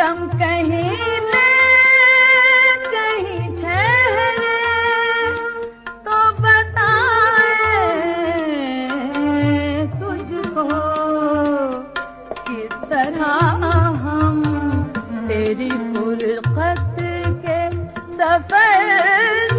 दम कहीं ले कहीं ठहरे तो बताए तुझको किस तरह हम तेरी फुरकत के सफ़र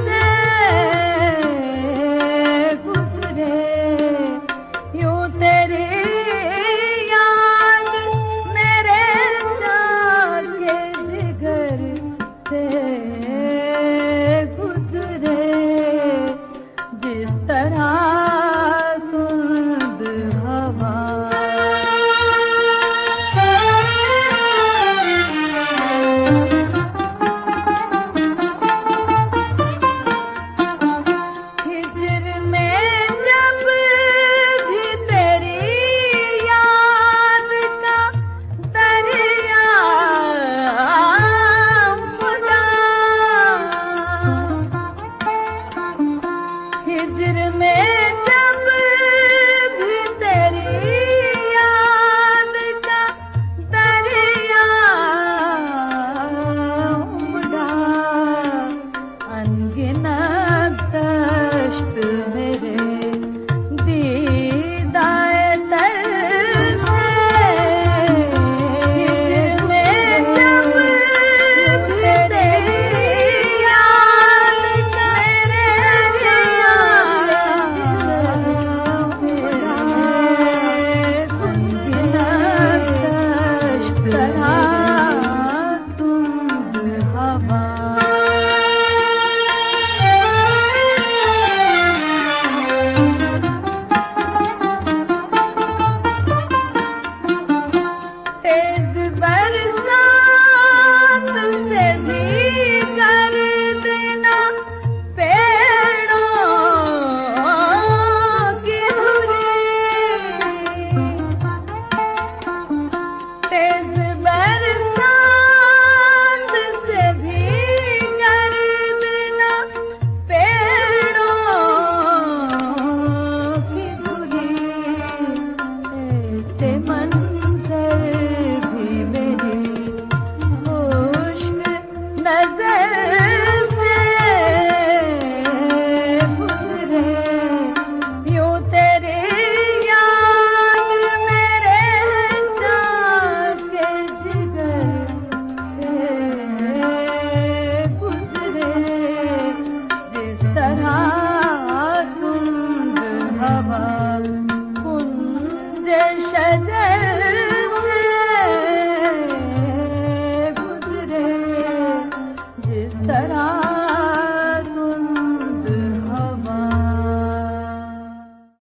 lava